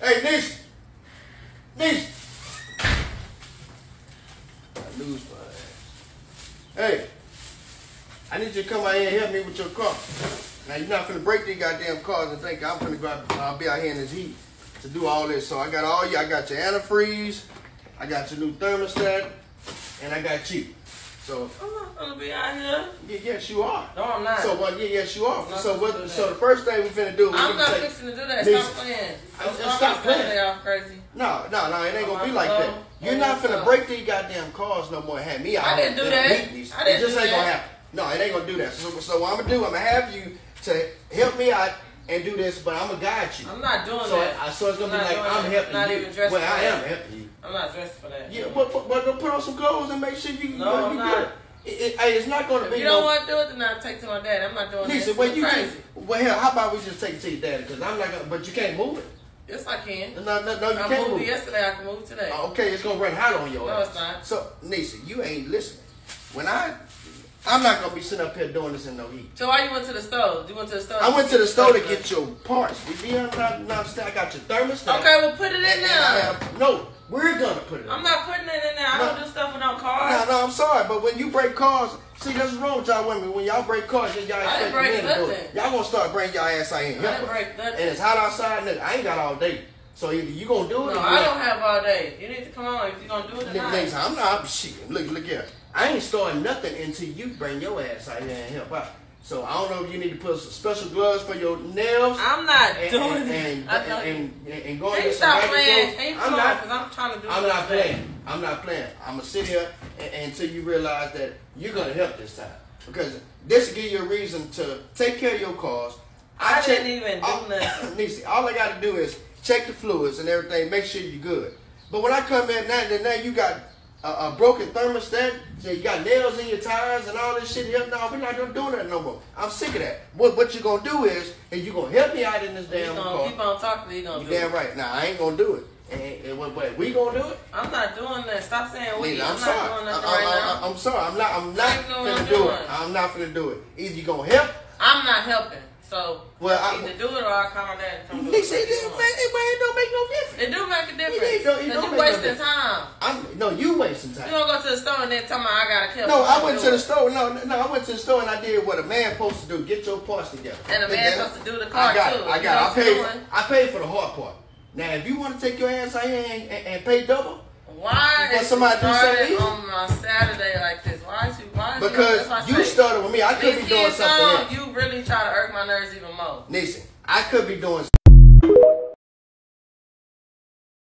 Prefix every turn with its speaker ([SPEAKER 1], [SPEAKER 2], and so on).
[SPEAKER 1] Hey, Nish. Nish. I lose my ass. Hey. I need you to come out here and help me with your car. Now you're not gonna break these goddamn cars and think I'm finna go out, I'll be out here in this heat to do all this. So I got all you, I got your antifreeze, I got your new thermostat, and I got you. So
[SPEAKER 2] I'm not gonna be out here.
[SPEAKER 1] yeah, yes you are.
[SPEAKER 2] No, I'm not.
[SPEAKER 1] So what? Yeah, yes you are.
[SPEAKER 2] I'm
[SPEAKER 1] So what? So the first thing we finna do,
[SPEAKER 2] I'm not fixing to do that. Stop playing.
[SPEAKER 1] I-
[SPEAKER 2] Don't
[SPEAKER 1] stop playing.
[SPEAKER 2] Y'all crazy.
[SPEAKER 1] No, no, no, it ain't gonna be like that. You're not finna
[SPEAKER 2] gonna.
[SPEAKER 1] break these goddamn cars no more. and Have me out.
[SPEAKER 2] I didn't do that. I didn't
[SPEAKER 1] it just ain't gonna happen. No, it ain't gonna do that. So, so what I'm gonna do, I'm gonna have you to help me out and do this, but I'm gonna guide you.
[SPEAKER 2] I'm not doing
[SPEAKER 1] so,
[SPEAKER 2] that.
[SPEAKER 1] I, so it's gonna
[SPEAKER 2] I'm
[SPEAKER 1] be like I'm helping
[SPEAKER 2] Not
[SPEAKER 1] you.
[SPEAKER 2] even dressed
[SPEAKER 1] well,
[SPEAKER 2] for
[SPEAKER 1] I am helping you.
[SPEAKER 2] I'm not dressed for that.
[SPEAKER 1] Yeah, but, but, but put on some clothes and make sure you.
[SPEAKER 2] No,
[SPEAKER 1] you
[SPEAKER 2] I'm
[SPEAKER 1] you
[SPEAKER 2] not.
[SPEAKER 1] good. It, it, hey, it's not gonna be
[SPEAKER 2] you don't
[SPEAKER 1] no.
[SPEAKER 2] want to do it, then I'll take it to my dad. I'm not doing
[SPEAKER 1] Listen,
[SPEAKER 2] this.
[SPEAKER 1] well, you
[SPEAKER 2] crazy.
[SPEAKER 1] can. Well, hell, how about we just take it to your daddy? Because I'm not gonna. But you can't move it.
[SPEAKER 2] Yes, I can.
[SPEAKER 1] No, no, no, you
[SPEAKER 2] I
[SPEAKER 1] can't
[SPEAKER 2] moved
[SPEAKER 1] move
[SPEAKER 2] yesterday. I can move today.
[SPEAKER 1] Oh, Okay, it's gonna run hot on your
[SPEAKER 2] No,
[SPEAKER 1] ass.
[SPEAKER 2] it's not.
[SPEAKER 1] So, Nisa, you ain't listening. When I, I'm not gonna be sitting up here doing this in no heat.
[SPEAKER 2] So why you went to the store? You went to the store.
[SPEAKER 1] I went to the store to get your parts. You you understand? I got your thermostat.
[SPEAKER 2] Okay, well put it in
[SPEAKER 1] And- and have- no, we're gonna put it. in.
[SPEAKER 2] I'm not putting it in there. I
[SPEAKER 1] No.
[SPEAKER 2] don't do stuff with no
[SPEAKER 1] No,
[SPEAKER 2] cars.
[SPEAKER 1] no, no, I'm sorry, but when you break cars, see that's wrong with y'all women. When y'all break cars, then y'all expect
[SPEAKER 2] break
[SPEAKER 1] men to do it. Y'all gonna start bringing y'all ass out here.
[SPEAKER 2] I didn't break nothing.
[SPEAKER 1] And it's hot outside, nigga. I ain't got all day. So either you gonna do it
[SPEAKER 2] No,
[SPEAKER 1] or
[SPEAKER 2] I don't have all day. You need to come on if you're gonna do it tonight.
[SPEAKER 1] niggas, I'm not shit. Look, look here. I ain't starting nothing until you bring your ass out here and help out. So I don't know if you need to put some special gloves for your nails.
[SPEAKER 2] I'm not
[SPEAKER 1] and,
[SPEAKER 2] doing
[SPEAKER 1] and,
[SPEAKER 2] it.
[SPEAKER 1] and,
[SPEAKER 2] I
[SPEAKER 1] and, and, and and
[SPEAKER 2] you
[SPEAKER 1] get some
[SPEAKER 2] stop playing? Can you
[SPEAKER 1] I'm not.
[SPEAKER 2] Because I'm trying to do
[SPEAKER 1] I'm not playing. I'm not playing. I'm gonna sit here until you realize that you're gonna help this time because this will give you a reason to take care of your cars.
[SPEAKER 2] I didn't even do
[SPEAKER 1] all,
[SPEAKER 2] nothing.
[SPEAKER 1] Nisi, all I got to do is check the fluids and everything, make sure you're good. But when I come in now, then now you got a, a broken thermostat, so you got nails in your tires and all this shit. Here, no, we're not gonna do that no more. I'm sick of that. What what you gonna do is, is you gonna help me out in this damn
[SPEAKER 2] gonna
[SPEAKER 1] car.
[SPEAKER 2] keep on talking. You're gonna
[SPEAKER 1] You
[SPEAKER 2] do
[SPEAKER 1] damn
[SPEAKER 2] it.
[SPEAKER 1] right. Now I ain't gonna do it. And, and we gonna do it?
[SPEAKER 2] I'm not doing that. Stop saying we. I'm,
[SPEAKER 1] I'm,
[SPEAKER 2] not
[SPEAKER 1] sorry.
[SPEAKER 2] doing nothing
[SPEAKER 1] I,
[SPEAKER 2] right
[SPEAKER 1] I,
[SPEAKER 2] now.
[SPEAKER 1] I, am sorry. I'm not. I'm not
[SPEAKER 2] ain't know what
[SPEAKER 1] finna
[SPEAKER 2] I'm
[SPEAKER 1] do
[SPEAKER 2] doing.
[SPEAKER 1] it. I'm not gonna do it. Either you gonna help.
[SPEAKER 2] I'm not helping. So
[SPEAKER 1] Well, I-
[SPEAKER 2] either do it or I'll call my dad and tell do it.
[SPEAKER 1] say this man, it don't make no difference.
[SPEAKER 2] It do make a
[SPEAKER 1] It
[SPEAKER 2] difference.
[SPEAKER 1] don't- it don't
[SPEAKER 2] you
[SPEAKER 1] no
[SPEAKER 2] wasting
[SPEAKER 1] difference.
[SPEAKER 2] time.
[SPEAKER 1] I'm no, you wasting time.
[SPEAKER 2] You don't go to the store and then tell me I gotta kill.
[SPEAKER 1] No, I went to the store. No, no, I went to the store and I did what a man supposed to do. Get your parts together.
[SPEAKER 2] And a man supposed to do the car
[SPEAKER 1] I got
[SPEAKER 2] too.
[SPEAKER 1] It, I
[SPEAKER 2] You
[SPEAKER 1] got.
[SPEAKER 2] know
[SPEAKER 1] it. I paid. For. I paid for the hard part. Now, if you want to take your ass out here and, and, and pay double,
[SPEAKER 2] Why is
[SPEAKER 1] somebody do something
[SPEAKER 2] on my Saturday like this? Why is you? Why is
[SPEAKER 1] because
[SPEAKER 2] you? that's
[SPEAKER 1] you
[SPEAKER 2] I
[SPEAKER 1] started with me, I could be doing something.
[SPEAKER 2] You really try to irk my nerves even more.
[SPEAKER 1] Listen, I could be doing